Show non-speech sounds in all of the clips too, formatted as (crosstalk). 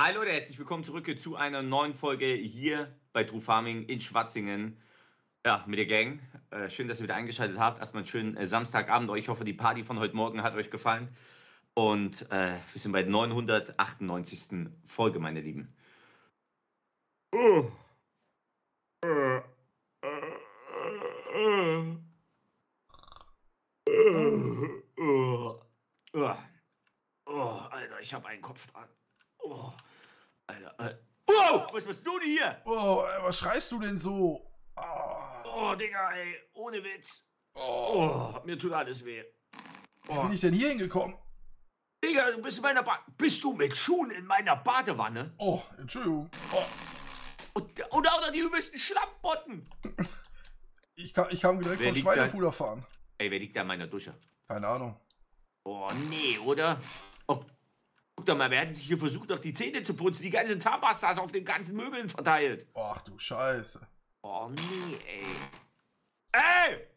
Hallo und herzlich willkommen zurück zu einer neuen Folge hier bei True Farming in Schwatzingen. Ja, mit der Gang. Äh, schön, dass ihr wieder eingeschaltet habt. Erstmal einen schönen äh, Samstagabend. Ich hoffe, die Party von heute Morgen hat euch gefallen. Und äh, wir sind bei der 998. Folge, meine Lieben. Oh. Äh, Oh, oh, Alter, ich habe einen Kopf dran. Oh, Alter, Alter. Wow, was bist du denn hier? Oh, was schreist du denn so? Oh, oh Digga, ey, ohne Witz. Oh, Oh, mir tut alles weh. wie bin ich denn hier hingekommen? Digga, du bist in meiner ba Bist du mit Schuhen in meiner Badewanne? Oh, Entschuldigung. Oh, Und, und auch noch die übelsten Schlammbotten. ich, kam, ich kam direkt Wer von? Schweinefuder fahren. Ey, wer liegt da in meiner Dusche? Keine Ahnung. Oh, nee, oder? Guck doch mal, wir hatten sich hier versucht, noch die Zähne zu putzen. Die ganze Zahnpasta ist auf den ganzen Möbeln verteilt. Ach du Scheiße. Oh, nee, ey. Ey!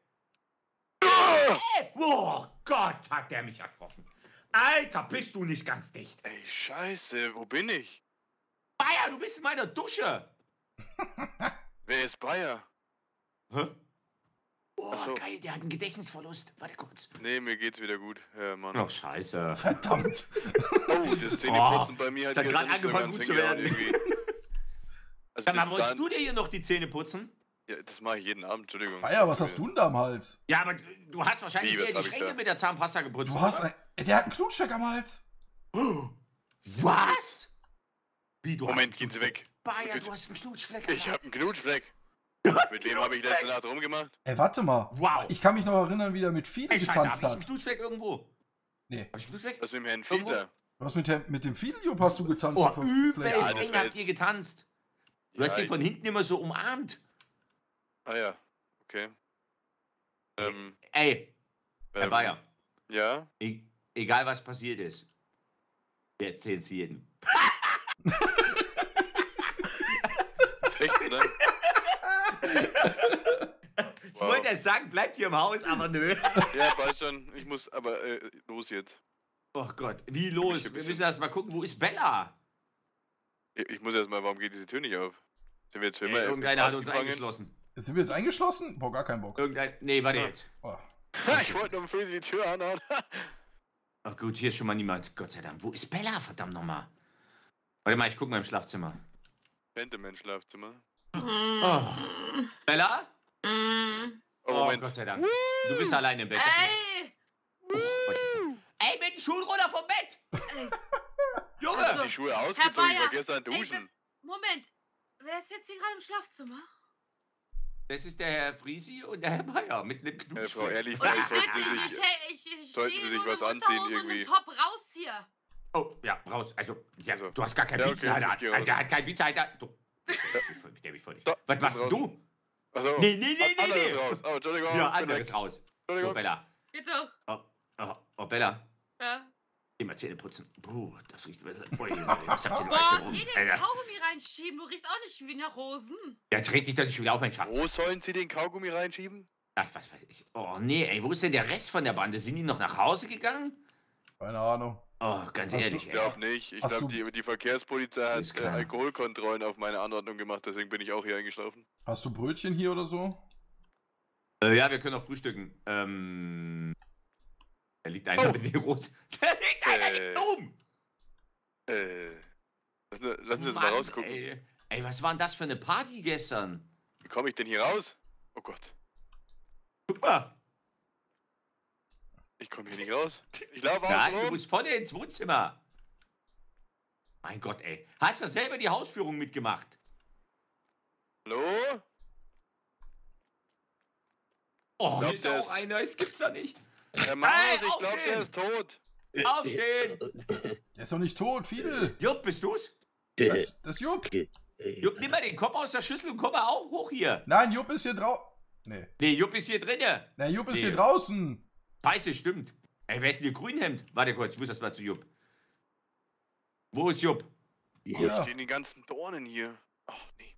Ey! Oh Gott, hat der mich erschrocken. Alter, bist du nicht ganz dicht. Ey, scheiße, wo bin ich? Bayer, du bist in meiner Dusche. Wer ist Bayer? Hä? Oh, so. geil, der hat einen Gedächtnisverlust. Warte kurz. Nee, mir geht's wieder gut. Ja, Mann. Ach, scheiße. Verdammt. (laughs) Oh, das Zähneputzen bei mir hat nicht so angefangen, ganz gut zu werden. irgendwie. (laughs) Also mal, das, wolltest Zahn, du dir hier noch die Zähne putzen? ja, das mache ich jeden Abend, Entschuldigung. Bayer, was hast du denn da am Hals? Ja, aber du hast wahrscheinlich Wie, eher die Schränke mit der Zahnpasta geputzt. Du hast ein. Der hat einen Knutschfleck am Hals. (gasps) Was? Wie, du Moment, hast gehen Sie weg. Bayer, du hast einen Knutschfleck. am Ich habe einen Knutschfleck. Mit dem habe ich letzte Nacht rumgemacht. Ey, warte mal. Wow. Ich kann mich noch erinnern, wie der mit Fiedel Ey, scheiße, getanzt hab ich hat. Knutschfleck irgendwo? Nee. Hab ich Knutschfleck? Was mit dem Herrn? Fiedler? Was mit, dem- mit dem Fiedel hast du getanzt? Oh, Fläche? Ja, eng habt ihr getanzt. Du Ja, hast ihn ich- von hinten immer so umarmt. Ah ja, okay. Ähm, Ey, Herr ähm, Bayer, Ja? e egal was passiert ist, wir erzählen es jedem. Echt, oder? (laughs) Ich wollte erst sagen, bleibt hier im Haus, aber nö. (laughs) Ja, weiß schon. Ich muss aber äh, los jetzt. Oh Gott, wie los? Wir müssen erst mal gucken, wo ist Bella? Ich, ich muss erst mal, warum geht diese Tür nicht auf? Sind wir jetzt für Ey, immer irgendeiner hat uns gefangen? eingeschlossen. Sind wir jetzt eingeschlossen? Boah, gar keinen Bock. Irgendein. Nee, warte Ah. jetzt. Oh. (laughs) ich wollte nur für die Tür anhauen. Ach gut, hier ist schon mal niemand. Gott sei Dank. Wo ist Bella? Verdammt nochmal. Warte mal, ich guck mal im Schlafzimmer. Gentleman Schlafzimmer. Oh. Bella? Mm. Oh, Oh, Moment. Gott sei Dank. Du bist allein im Bett. Ey! Ey, mit dem Schuh runter vom Bett! Ey, Junge! Also- die Schuhe ausgezogen, ich war Bayer, gestern ey, duschen. Moment. Wer ist jetzt hier gerade im Schlafzimmer? Das ist der Herr Frisi und der Herr Bayer mit einem Äh, Knutsch. Frau Ehrlich, Und ich sollten Sie ich, sich... ich, ich, ich sollten Sie sich was anziehen irgendwie. einem Top raus hier. Oh, ja, raus. Also, ja, Also. du hast gar kein Ja, Pizza. okay, ich hat, raus. der hat kein Pizza. Der, du, (laughs) der, der mich voll nicht. Da, Was bin machst du? Achso, Nee, nee, nee, nee, anderes nee. raus. Oh, Entschuldigung. Ja, weg. anderes raus. So, Entschuldigung. Bella. Geht doch. Oh, oh, oh, Bella. Ja. Mal Zähne putzen. Puh, das riecht besser. Ui, was habt ihr denn Boah, rum? geh den. Kaugummi reinschieben. Du riechst auch nicht wie nach Rosen. Jetzt red dich doch nicht wieder auf, mein Schatz. Wo sollen Sie den Kaugummi reinschieben? Ach, was weiß ich. Oh, nee, ey, wo ist denn der Rest von der Bande? Sind die noch nach Hause gegangen? Keine Ahnung. Oh, ganz Hast ehrlich, Ich glaube nicht. Ich glaube, die, die Verkehrspolizei hat äh. Alkoholkontrollen auf meine Anordnung gemacht, deswegen bin ich auch hier eingeschlafen. Hast du Brötchen hier oder so? Äh, ja, wir können auch frühstücken. Ähm. Da liegt einer Oh. mit den Rot. (laughs) Da liegt einer Äh. Dom! Äh. Lassen, lassen Sie uns mal rausgucken. Ey. ey, was war denn das für eine Party gestern? Wie komme ich denn hier raus? Oh Gott. Guck mal. Ich komme hier nicht raus. Ich laufe Nein, du musst vorne ins Wohnzimmer. Mein Gott, ey. Hast du selber die Hausführung mitgemacht? Hallo? Oh, glaub, hier ist der auch ist- einer. Es gibt's doch nicht. Herr Maus, Hey, ich glaube, der ist tot. Aufstehen! (coughs) Der ist doch nicht tot, Fiedel. Jupp, bist du's? Das, das Jupp. Jupp, nimm mal den Kopf aus der Schüssel und komm mal auch hoch hier. Nein, Jupp ist hier draußen. Nee. Nee, Jupp ist hier drinne. Na, Jupp ist Nee. hier draußen. Scheiße, stimmt. Ey, wer ist denn hier Grünhemd? Warte kurz, ich muss erst mal zu Jupp. Wo ist Jupp? Oh, Ja. stehen die ganzen Dornen hier. Ach, nee.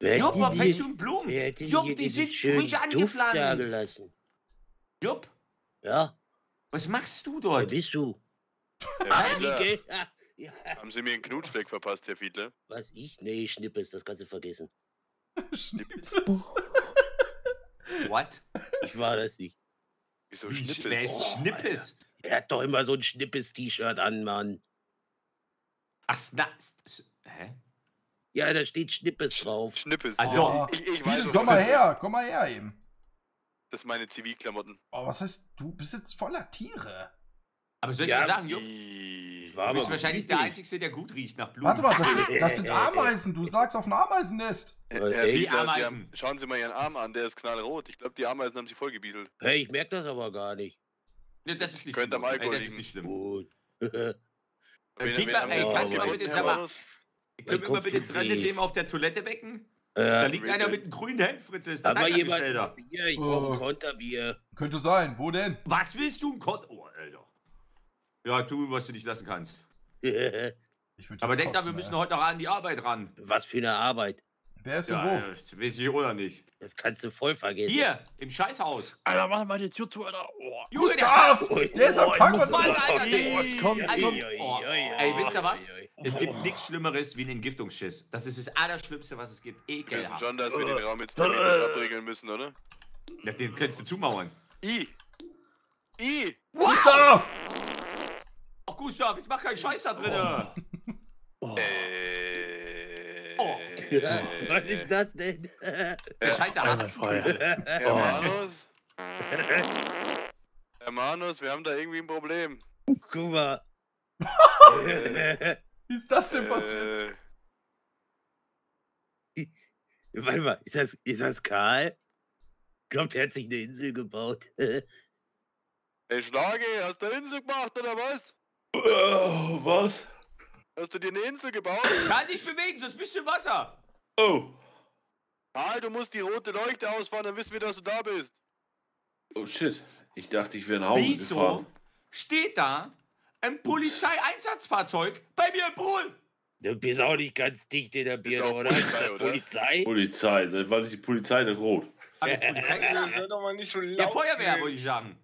Wer Jupp, warum hältst hier- du einen Blumen? wer Jupp, hier die diesen sind frisch angepflanzt. Jupp, Ja, was machst du wer dort? bist du? Der (laughs) Ja, Haben Sie mir einen Knutschfleck verpasst, Herr Fiedler? was ich? Nee, Schnippes, das kannst du vergessen. Schnippes. What? Ich war das nicht. Wieso Wie, Schnippes? wer ist Oh, Schnippes? Er hat doch immer so ein Schnippes-T-Shirt an, Mann. Ach, S- Hä? Ja, da steht Schnippes drauf. Schnippes. Also- Oh, ich, ich weiß, komm mal her, komm mal her eben. Das sind meine Zivilklamotten. Oh, was heißt, du bist jetzt voller Tiere. Aber soll ich Ja, dir sagen, Jupp? War Du bist wahrscheinlich der. Einzige, der gut riecht nach Blumen. Warte mal, das, sind- das sind (laughs) Ameisen. Du lagst auf einem Ameisennest. Echt Fiedler, Sie Ameisen. haben, schauen Sie mal Ihren Arm an, der ist knallrot. Ich glaube, die Ameisen haben Sie vollgebieselt. Hey, ich merke das aber gar nicht. Nee, das ist nicht Könnte am schlimm. Alkohol Ey, das ist liegen. nicht schlimm. Gut. (laughs) Äh, Wen- wen haben ey, Sie kannst du mal bitte, sag mal? Können wir mal bitte dran dem auf der Toilette wecken? Da Äh, liegt Wen einer mit einem grünen Hemd, Fritz. Ist mal dein jemand? Bier? Ich brauche Oh. ein Konterbier. Könnte sein. Wo denn? Was willst du? Ein Kon oh, Alter. Ja, tu, was du nicht lassen kannst. (laughs) Aber denk da, wir müssen ey. heute noch an die Arbeit ran. Was für eine Arbeit. Wer ist denn Ja, wo? äh, das weiß ich oder nicht. Das kannst du voll vergessen. Hier, im Scheißhaus. Alter, mach mal die Tür zu, Alter. Oh. Gustav! Ui, Der ist am oh, ich muss- Mann, Alter, Ui, was kommt? ui, Also, oh, ey, wisst ihr was? Es gibt nichts Schlimmeres wie ein Entgiftungsschiss. Das ist das Allerschlimmste, was es gibt. Wir wissen Ekelhaft. schon, dass wir den Raum jetzt terminlich abregeln müssen, oder? Ja, den kannst du zumauern. I! I! Gustav! Ach, Gustav, ich mach keinen Scheiß da drinne. Äh, Oh. Ja, Was ist das denn? Der Scheiße Alter, hat. Feuer. Herr Manus? Herr Manus, wir haben da irgendwie ein Problem. Guck mal. (laughs) Wie ist das denn passiert? Äh, Warte mal, ist das, ist das Karl? Glaubt, er hat sich eine Insel gebaut. (laughs) Hey Schlage, hast du eine Insel gemacht oder was? Was? Hast du dir eine Insel gebaut? Kann dich bewegen, sonst bist du im Wasser. Oh. Karl, du musst die rote Leuchte ausfahren, dann wissen wir, dass du da bist. Oh shit. Ich dachte, ich wäre nach Hause Wieso gefahren. steht da ein Polizeieinsatzfahrzeug bei mir im Pool? Du bist auch nicht ganz dicht in der Birne, oder? Polizei, oder? Polizei? Polizei. Seit wann ist die Polizei denn rot? Hab ich Polizei gesagt? Doch mal nicht so laut. Ja, Feuerwehr, wollte ich sagen.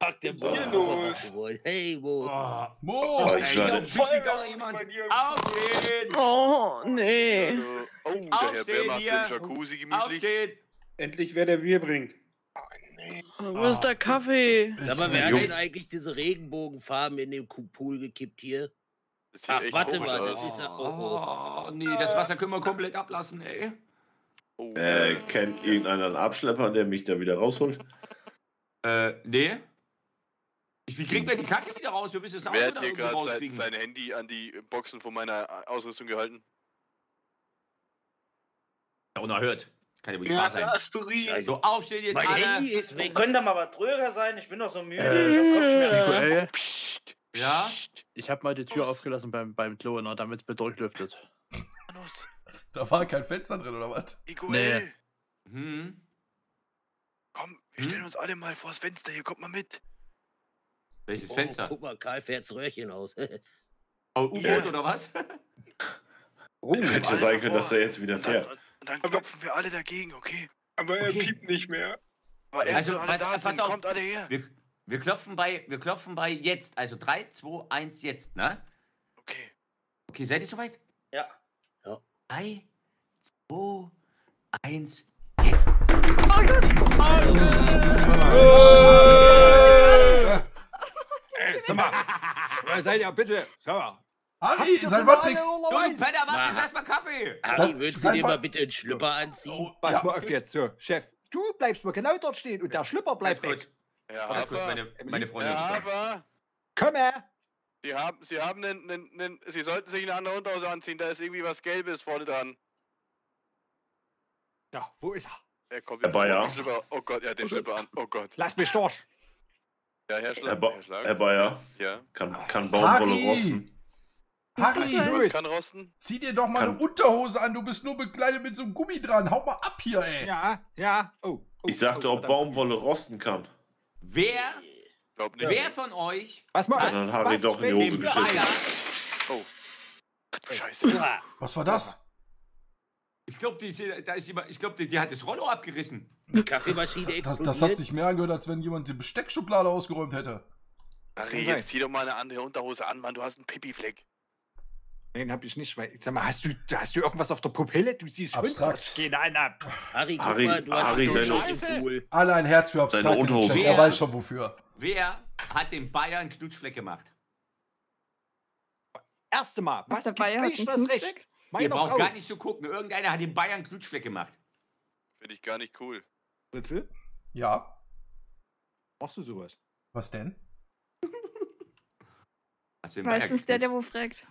Ach, der. Hier los. Hey, Bo. Oh, Mo! Oh, ich ey, noch jemand. Aufstehen! Oh, nee. Also, oh, der Herr Bär macht den Jacuzzi gemütlich. Aufstehen! Endlich wer der Bier bringt. Wo ist der Kaffee? Ich- Aber wer hat denn eigentlich diese Regenbogenfarben in dem Pool gekippt hier? Das Ach, echt warte mal, das aus. ist ja. Oh, Oh, nee, das Wasser können wir komplett ablassen, ey. Oh, Äh, kennt irgendeiner einen Abschlepper, der mich da wieder rausholt? Äh, nee. Ich, wie kriegen wir die Kacke wieder raus? Wir müssen das Auto Wer da hat hier gerade sein, sein Handy an die Boxen von meiner Ausrüstung gehalten? Ja, unerhört. Kann ja wohl nicht Ja, wahr sein. Aspirin. So, aufstehen jetzt mein alle. Handy ist weg. Könnte mal was ruhiger sein, ich bin doch so müde, Äh, ich hab Kopfschmerzen. Psst, Ja? ich habe mal die Tür aufgelassen beim, beim Klo, ne, damit es durchlüftet. Manus, Da war kein Fenster drin, oder was? Iguel, Hm. komm, wir Hm? stellen uns alle mal vors Fenster, hier kommt mal mit. Welches Oh, Fenster? guck mal, Karl fährt's Röhrchen aus. Oh, (laughs) U-Boot Ja. oder was? (laughs) Oh, Hätte ja sein können, dass er jetzt wieder dann, fährt. dann Aber- klopfen wir alle dagegen, okay? aber er Okay. piept nicht mehr. Aber Also, alle pass- da pass sind, auf. kommt alle her. Wir, wir, klopfen bei, wir klopfen bei jetzt. Also 3, 2, 1, jetzt, ne? Okay. Okay, seid ihr soweit? Ja. 3, 2, 1, jetzt. Ey, sag mal, (laughs) wer seid ihr bitte? Sag mal. Harry, sein Matrix! Du Penner, machst jetzt erstmal Kaffee. Harry, würdest du dir mal- bitte einen Schlüpper anziehen? Oh, Pass ja. mal auf jetzt, so, Chef. Du bleibst mal genau dort stehen und der Schlüpper Bleib bleibt weg. Kurz, Hafer, meine, meine Freundin. Komm her. Sie haben, Sie haben einen, einen, einen, Sie sollten sich eine andere Unterhose anziehen, da ist irgendwie was Gelbes vorne dran. Da, wo ist er? Er kommt Herr Bayer. Oh Gott, er hat den Schlüpper an. Oh Gott. Lass mich durch. Ja, Herr Herr, Schlag. ba Herr Schlag. Herr Bayer, ja. kann, kann Baumwolle Harry! rosten. Harry, Was kann rosten? zieh dir doch mal Kann- eine Unterhose an, du bist nur bekleidet mit so einem Gummi dran. Hau mal ab hier, ey. Ja, ja. Oh. oh Ich sagte, oh, ob. Baumwolle rosten kann. Wer, Glaub nicht. wer von euch Was mal Dann hat Harry was, doch in die Hose geschissen. Bayer, Oh. Ach du Scheiße. Was war das? ich glaube, die, da ist jemand- ich glaub, die, die hat das Rollo abgerissen. Die Kaffeemaschine Das, explodiert. das hat sich mehr angehört, als wenn jemand die Besteckschublade ausgeräumt hätte. Harry, jetzt zieh doch mal eine andere Unterhose an, Mann. Du hast einen Pipi-Fleck. Nein, hab ich nicht. Weil, sag mal, hast du, hast du irgendwas auf der Pupille? Du siehst Abstrakt. Gehen an ab. Harry, guck Harry- mal, du hast Harry, deine- schon im Pool. Alle ein Herz für Abstrakt im. Er Wer? weiß schon wofür. Wer hat den Bayern Knutschfleck gemacht? Erste Mal. Was, Was, der gibt Bayer hat euch einen das Knutschfleck? Recht? Ihr Meine braucht Frau. gar nicht zu gucken. Irgendeiner hat den Bayern Knutschfleck gemacht. Finde ich gar nicht cool. Fritzel, Ja, machst du sowas? was denn? Hast du Meistens der, der wo fragt.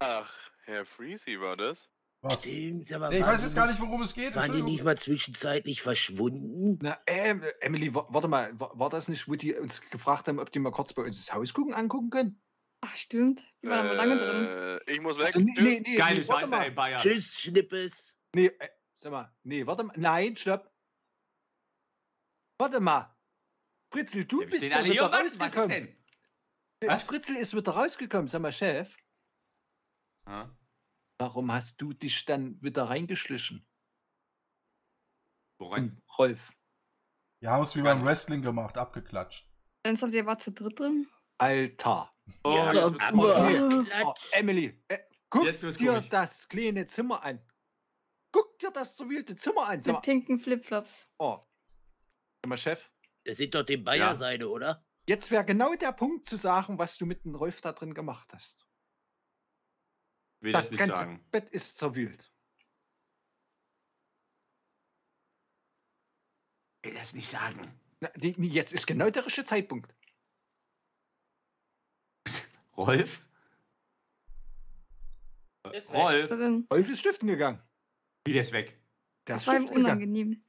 Ach, Herr Freezy war das? Was? Stimmt, aber Nee, ich waren weiß die jetzt gar nicht, worum es geht. Waren die nicht mal zwischenzeitlich verschwunden? Na, ähm, Emily, wa- warte mal, wa- war das nicht, wo die uns gefragt haben, ob die mal kurz bei uns das Haus gucken, angucken können? Ach, stimmt. Die waren aber lange drin. Äh, ich muss weg. Äh, nee, nee, nee, Geile nee, Scheiße, ey, mal. Bayern. Tschüss, Schnippes. Nee, äh, sag mal, nee, warte mal. Nein, stopp. Warte mal. Fritzel, du bist ja alle hier. wieder Was, was ist rausgekommen. denn? Äh, Fritzel ist wieder rausgekommen, sag mal, Chef. Ja. Warum hast du dich dann wieder reingeschlichen? Woran? Hm, Rolf. Wir haben es wie beim Wrestling gemacht, abgeklatscht. Ernsthaft, ihr war zu dritt drin? Alter. Oh, Ja, spannend. Oh, Emily, äh, guck dir komisch. das kleine Zimmer an. Guck dir das zerwühlte Zimmer an. Mit pinken Flipflops. oh. Sag mal, Chef, Das sind doch dem Bayer Ja. seine, oder? jetzt wäre genau der Punkt zu sagen, was du mit dem Rolf da drin gemacht hast. Will Das das nicht ganze sagen. Bett ist zerwühlt. Will das nicht sagen. Na, die, jetzt ist genau der richtige Zeitpunkt. (laughs) Rolf? Ist. Rolf? Drin. Rolf ist stiften gegangen. Wie der ist weg? Der Das ist war ihm unangenehm.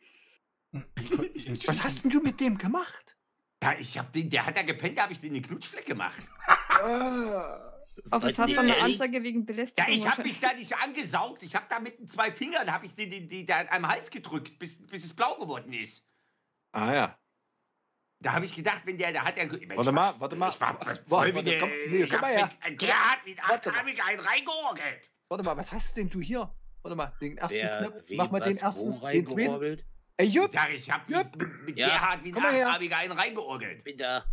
(laughs) Was hast denn du mit dem gemacht? Ja, ich hab den, der hat da gepennt, da hab ich den den Knutschfleck gemacht. Auf Was jetzt hast du eine? Anzeige wegen Ja, Belästigung. ich hab wahrscheinlich. mich da nicht angesaugt. Ich hab da mit den zwei Fingern, hab ich den, den, den da am Hals gedrückt, bis, bis es blau geworden ist. Ah ja. Da habe ich gedacht, wenn der, da hat er. Ich Warte war- mal, warte mal. Ich war Was- voll warte, wie warte, der. komm, nee, ich komm mal her. mit ein Gerhard mit achtarmig einen reingeorgelt. Warte mal, was hast denn du hier? Warte mal, den ersten Knopf. Mach mal den ersten, den zweiten. Ey, Jupp, Sag ich, hab Jupp. mit, Ja. Gerhard wie ein achtarmiger einen reingeorgelt. Bin da.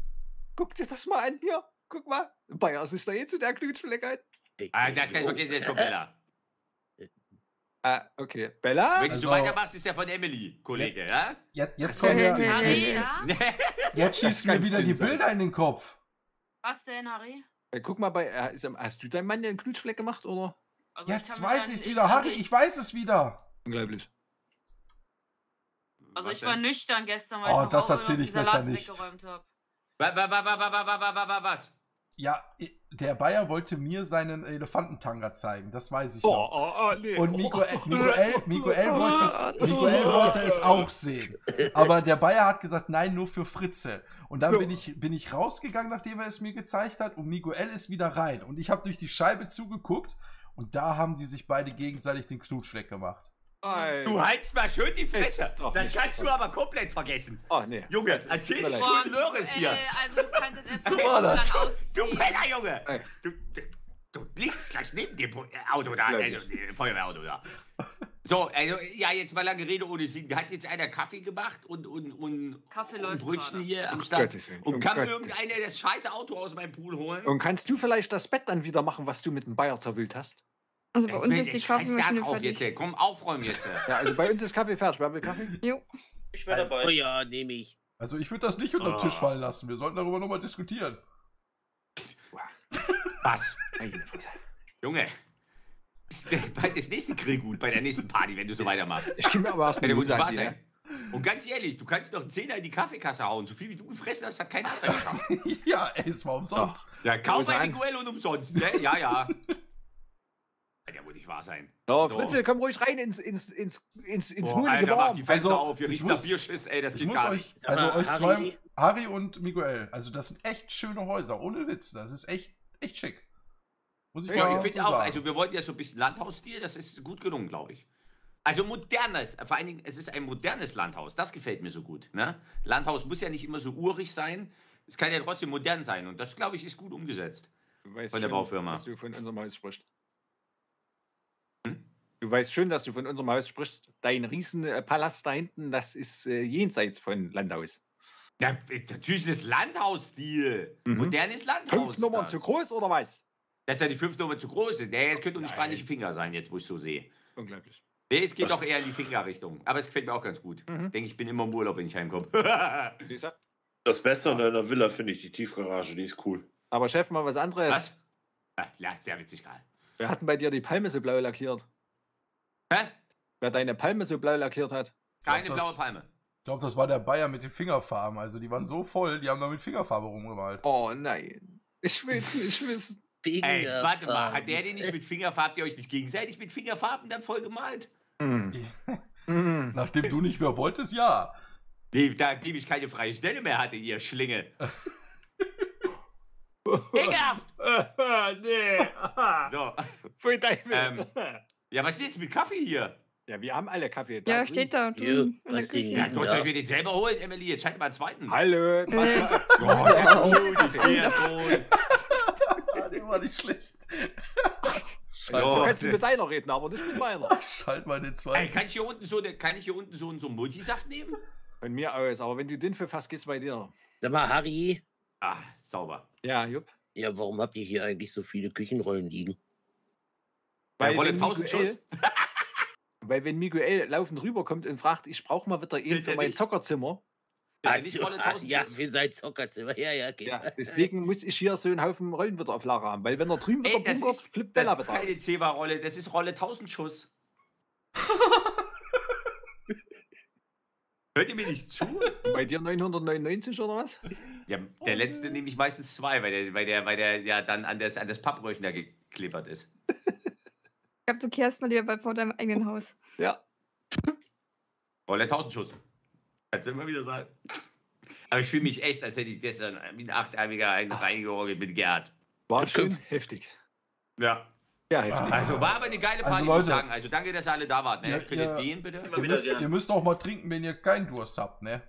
guck dir das mal an. Hier, guck mal. Bayer ist da eh zu der Knutschfleck ein. Ich Ah, das kann ich vergessen, jetzt kommt Bella. Ah, okay. Bella? Wenn du Also- so weitermachst, ist der von Emily, Kollege, Jetzt- ja? Jetzt, jetzt, wir, okay. Harry, ja? (laughs) jetzt schießen mir wieder die. Bilder in den Kopf. Was denn, Harry? Guck mal bei. äh, ist, ähm, hast du deinem Mann den Knutschfleck gemacht, oder? Also ich Jetzt mir weiß ich es wieder. Harry, ich weiß es wieder. Unglaublich. Also ich war nüchtern gestern, weil oh, ich das erzähle ich besser Salat nicht. habe. Was? Ja, der Bayer wollte mir seinen Elefantentanga zeigen, das weiß ich oh, noch. Oh, oh, nee. Und Miguel, Miguel, Miguel, wollte es, Miguel wollte es auch sehen. Aber der Bayer hat gesagt, nein, nur für Fritze. Und dann bin ich, bin ich rausgegangen, nachdem er es mir gezeigt hat, und Miguel ist wieder rein. Und ich habe durch die Scheibe zugeguckt und da haben die sich beide gegenseitig den Knutsch weggemacht. Du heizt mal schön die Fresse. Das kannst du aber komplett vergessen. Oh, nee. Junge, erzähl nicht leid. so Lörres (laughs) hier. Also du kannst jetzt erst So war das. Du Penner, Junge! Du, du, du liegst gleich neben dem äh, Auto da, also äh, Feuerwehrauto da. So, also, ja, jetzt mal lange Rede ohne Sinn. Hat jetzt einer Kaffee gemacht und, und, und, Kaffee und Brötchen gerade. hier am Start. Und um kann mir Gottes irgendeiner das scheiße Auto aus meinem Pool holen? Und kannst du vielleicht das Bett dann wieder machen, was du mit dem Bayer zerwühlt hast? Also bei uns ist die Kaffeemaschine da drauf jetzt, fertig. komm, aufräumen jetzt. Ja, also bei uns ist Kaffee fertig. Wer will Kaffee? Jo. Ich wäre Oh dabei. ja, nehme ich. Also ich würde das nicht unter den Tisch Oh. fallen lassen. Wir sollten darüber nochmal diskutieren. (laughs) Was? Junge, ist der- bei das nächste Grill gut, bei der nächsten Party, wenn du so weitermachst. Ich gebe mir aber erstmal wahr anziehen. sein. Und ganz ehrlich, du kannst noch einen Zehner in die Kaffeekasse hauen. So viel wie du gefressen hast, hat kein anderer (laughs) geschafft. ja, ey, es war umsonst. Ja, Grüße ein. Miguel und umsonst, ne? Ja, ja. (laughs) Kann ja wohl nicht wahr sein. So, So. Fritzel, komm ruhig rein ins, ins, ins, ins, ins Boah, Alter, mach die Fenster Also, auf, hier ich riecht muss- Bierschiss, ey, das Ich geht muss gar euch, nicht. Also mal, euch Harry- zwei, Harry und Miguel, also das sind echt schöne Häuser, ohne Witz. Das ist echt, echt schick. Muss ich Ja, mal ich finde auch, sagen. also wir wollten ja so ein bisschen Landhausstil, das ist gut gelungen, glaube ich. Also modernes, vor allen Dingen, es ist ein modernes Landhaus, das gefällt mir so gut. Ne? Landhaus muss ja nicht immer so urig sein, es kann ja trotzdem modern sein und das, glaube ich, ist gut umgesetzt. Weißt Von der schon, Baufirma. Dass du von unserem Haus sprichst. Du weißt schon, dass du von unserem Haus sprichst. Dein Riesenpalast da hinten, das ist äh, jenseits von Landhaus. Ja, natürlich ist es Landhausstil, Mhm. modernes Landhaus. Fünf ist Nummern das. zu groß oder was? Dass da die fünf Nummer zu groß ist. Nee, es könnte nicht spanische Finger sein, jetzt wo ich so sehe. Unglaublich. Nee, es geht doch eher in die Fingerrichtung. Aber es gefällt mir auch ganz gut. Mhm. Denke ich bin immer im Urlaub, wenn ich heimkomme. Das Beste an deiner Villa finde ich die Tiefgarage, die ist cool. Aber Chef, mal was anderes. Was? Ja, sehr witzig, Karl. Wir hatten bei dir die Palme so blau lackiert. Hä? Wer deine Palme so blau lackiert hat. Keine das- blaue Palme. Ich glaube, das war der Bayer mit den Fingerfarben. Also die waren so voll, die haben da mit Fingerfarbe rumgemalt. Oh nein. Ich will's nicht wissen. Ey, warte mal, hat der den nicht mit Fingerfarben, habt ihr euch nicht gegenseitig mit Fingerfarben dann voll gemalt? Hm. (laughs) Hm. Nachdem du nicht mehr wolltest, ja. Nee, da gebe ich keine freie Stelle mehr hatte, ihr Schlinge. (laughs) Ekelhaft! (laughs) nee. So. Voll dein Ähm, Ja, was ist jetzt mit Kaffee hier? Ja, wir haben alle Kaffee. Ja, drüben. steht da drüben. Ja, Ja. Gott, soll ich mir den selber holen, Emily? Jetzt schalt mal einen zweiten. Hallo. Äh. mal auf. Oh, ich gehe schon. Ah, der war nicht schlecht. Ja. kannst du mit deiner reden, aber nicht mit meiner. (laughs) Schalt mal den Ey, zweiten. kann ich hier unten so, eine, kann ich hier unten so, so einen Multisaft nehmen? Von mir aus, aber wenn du den für fast gehst bei dir. Sag mal, Harry, Ah, sauber. Ja, jupp. ja, warum habt ihr hier eigentlich so viele Küchenrollen liegen? Bei Weil Rolle wenn 1000 Miguel- Schuss. (laughs) Weil wenn Miguel laufend rüberkommt und fragt, ich brauche mal wieder Will für mein nicht? Zockerzimmer. Ja, Ach nicht Rolle ah, 1000 ja, für sein Zockerzimmer. Ja, ja, okay. Ja, deswegen muss ich hier so einen Haufen Rollen wieder auf Lager haben. Weil wenn er drüben wieder bunkert, ist, flippt der das ist keine Zewa-Rolle, das ist Rolle 1000 Schuss. (laughs) Hört ihr mir nicht zu? Bei dir 999 oder was? Ja, der letzte nehme ich meistens zwei, weil der, weil der, weil der ja dann an das, an das Pappröhrchen da geklippert ist. Ich glaube, du kehrst mal lieber bei vor deinem eigenen Haus. Ja. Rolle 1000 Schuss. Kannst du immer wieder sagen. Aber ich fühle mich echt, als hätte ich gestern wie ein Achtarmiger einen reingeorgelt mit Gerd. War schön heftig. Ja. Ja, heftig. Ah. Also war aber eine geile Also Party, muss ich Leute. sagen. Also danke, dass ihr alle da wart. Ne? Ja, Könnt ja. jetzt gehen, bitte? Ihr müsst, ihr müsst auch mal trinken, wenn ihr keinen Durst habt, ne?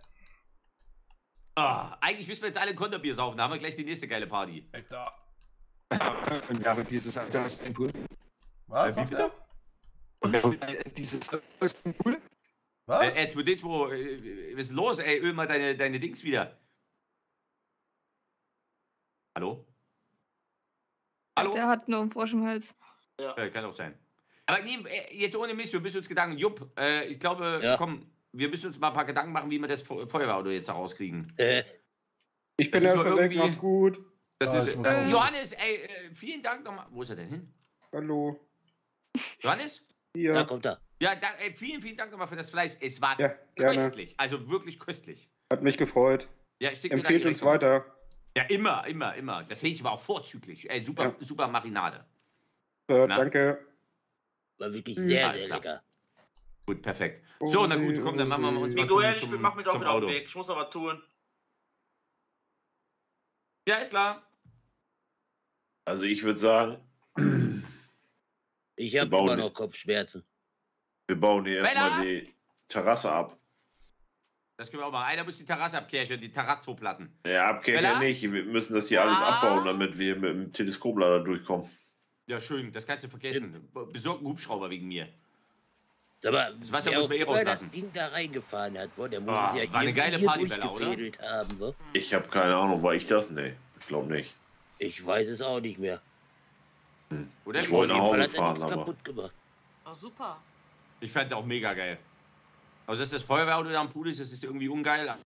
Ah, eigentlich müssen wir jetzt alle ein Konterbier saufen. Da haben wir gleich die nächste geile Party. Alter. Und während dieses Auto aus dem Pool. Was? Äh, wie sagt bitte? er? Und während dieses. Was? Äh, jetzt, jetzt, wo, äh, was ist los? Ey, öl mal deine, deine Dings wieder. Hallo? Hallo? Der hat nur einen Frosch im Hals. Äh, kann auch sein. Aber nee, äh, jetzt ohne Mist, wir müssen uns Gedanken, Jupp, äh, ich glaube, Ja. komm, wir müssen uns mal ein paar Gedanken machen, wie wir das Fe- Feuerwehrauto jetzt da rauskriegen. Äh, Ich bin erstmal weg, irgendwie- macht's gut. Das Ah, ist, äh. Johannes, ey, äh, vielen Dank nochmal. Wo ist er denn hin? Hallo. Johannes? da Hier. kommt er. Ja, da, ey, vielen, vielen Dank nochmal für das Fleisch. Es war Ja, köstlich, also wirklich köstlich. Hat mich gefreut. Ja, da Empfehlt uns weiter. Ja, immer, immer, immer. Das Hähnchen war auch vorzüglich. Ey, super, Ja. super Marinade. Äh, Na? danke. War wirklich sehr, sehr lecker. Gut, perfekt. So, na gut, komm, dann machen wir uns mal Miguel, zum, ich mach mich auch wieder auf Auto. den Weg. Ich muss noch was tun. Ja, ist klar. Also ich würde sagen, (clears throat) Ich habe immer noch Kopfschmerzen. wir bauen hier erstmal die Terrasse ab. Das können wir auch machen. Einer muss die Terrasse abkirchen, die Terrazzo-Platten. Ja, abkehren Bella? nicht. Wir müssen das hier alles Ah. abbauen, damit wir mit dem Teleskoplader durchkommen. Ja, schön, das kannst du vergessen. Besorg einen Hubschrauber wegen mir. Mal, Das Wasser wer muss man eh immer das rauslassen. Ding da reingefahren hat, wo, der muss Ah, es ja war eine geile hier Party, Bella, oder? haben. Wo? Ich habe keine Ahnung, war ich das? Nee, ich glaube nicht. Ich weiß es auch nicht mehr. Oder? Ich wollte er fahren, nichts aber kaputt gemacht. Oh, super. ich fand auch mega geil. Also, dass das Feuerwehrauto da am Pool ist, das ist irgendwie ungeil.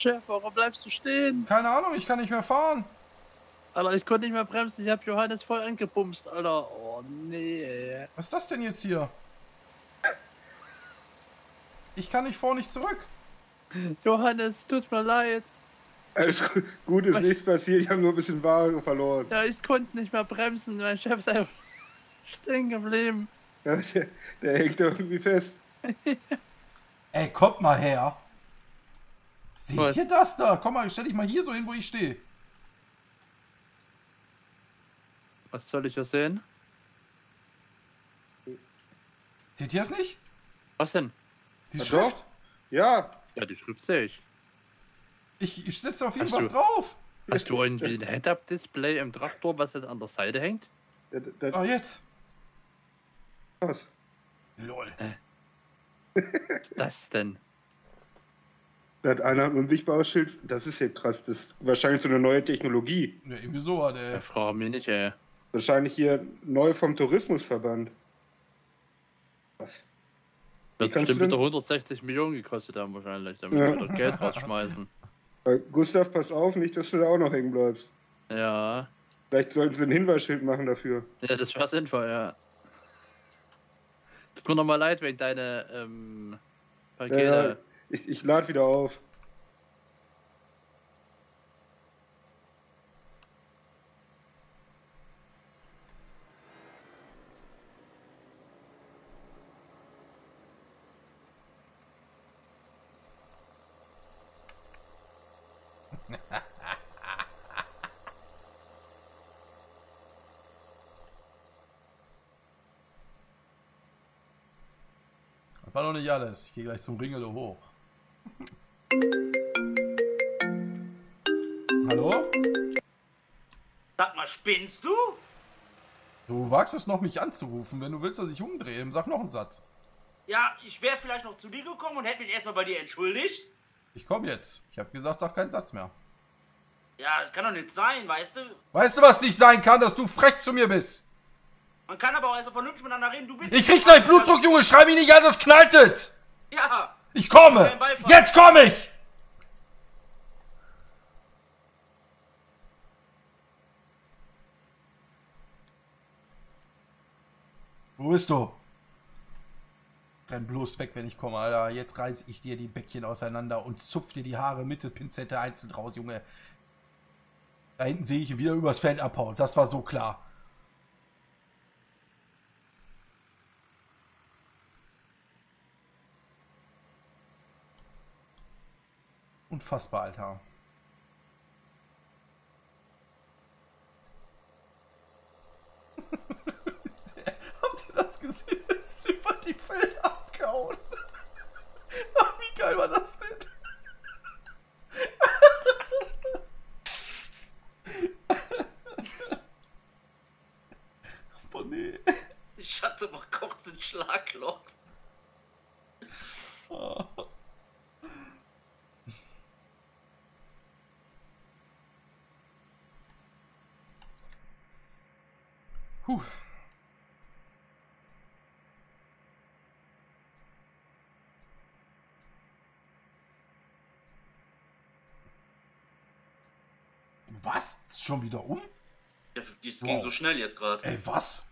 Chef, warum bleibst du stehen? Keine Ahnung, ich kann nicht mehr fahren. Alter, ich konnte nicht mehr bremsen. Ich hab Johannes voll angepumpt, Alter. Oh, nee. ey. Was ist das denn jetzt hier? Ich kann nicht vor, nicht zurück. Johannes, tut mir leid. Alles gut, gut ist nichts passiert. Ich habe nur ein bisschen Ware verloren. Ja, ich konnte nicht mehr bremsen. Mein Chef ist einfach (laughs) stehen geblieben. Ja, der, der hängt da irgendwie fest. Ey, kommt mal her. Seht Was? ihr das da? Komm mal, stell dich mal hier so hin, wo ich stehe. Was soll ich hier sehen? Seht ihr es nicht? Was denn? Die Ja, Schrift? doch. Ja. Ja, die Schrift sehe ich. Ich, ich sitze auf irgendwas du- drauf. Hast du irgendwie ein Head-Up-Display im Traktor, was jetzt an der Seite hängt? Das, das, Ah, jetzt. was? Lol. Was ist das denn? Da hat einer ein sichtbares Schild. Das ist ja krass. Das ist wahrscheinlich so eine neue Technologie. Ja, irgendwie so hat Ja, er. frage mich nicht, ey. Wahrscheinlich hier neu vom Tourismusverband. Was? Wird kannst du bestimmt wieder denn- 160 Millionen gekostet haben wahrscheinlich, damit Ja. wir wieder Geld rausschmeißen. Äh, Gustav, pass auf, nicht, dass du da auch noch hängen bleibst. Ja. Vielleicht sollten sie ein Hinweisschild machen dafür. Ja, das wäre sinnvoll, ja. Tut mir nochmal leid wegen deiner ähm, Ja, Pakete. Ich ich lade wieder auf. War noch nicht alles. Ich gehe gleich zum Ringele hoch. Hallo? Sag mal, spinnst du? Du wagst es noch, mich anzurufen. Wenn du willst, dass ich umdrehe, sag noch einen Satz. Ja, ich wäre vielleicht noch zu dir gekommen und hätte mich erstmal bei dir entschuldigt. Ich komme jetzt. Ich habe gesagt, sag keinen Satz mehr. Ja, das kann doch nicht sein, weißt du? Weißt du, was nicht sein kann, dass du frech zu mir bist? Man kann aber auch erstmal vernünftig miteinander reden. Du bist. Ich krieg gleich Blutdruck, Junge. Schrei mich nicht an, das knallt es. Ja, Ich komme. Jetzt komme ich. Wo bist du? Renn bloß weg, wenn ich komme, Alter. Jetzt reiß ich dir die Bäckchen auseinander und zupf dir die Haare mit der Pinzette einzeln raus, Junge. Da hinten sehe ich ihn wieder übers Feld abhauen. Das war so klar. Unfassbar, Alter. (laughs) Habt ihr das gesehen? Ist über die Felder abgehauen. (laughs) Ach, wie geil war das denn? (laughs) Boah, nee. ich hatte mal kurz ein Schlagloch. Ah. Puh. Was? Ist schon wieder um? Ja, das ging Wow. so schnell jetzt gerade. Ey, was?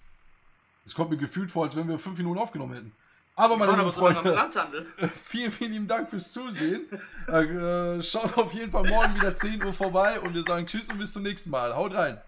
Es kommt mir gefühlt vor, als wenn wir fünf Minuten aufgenommen hätten. Aber meine lieben so Freunde, (laughs) vielen, vielen lieben Dank fürs Zusehen. äh, äh, schaut auf jeden Fall morgen wieder 10 Uhr vorbei und wir sagen Tschüss und bis zum nächsten Mal. Haut rein.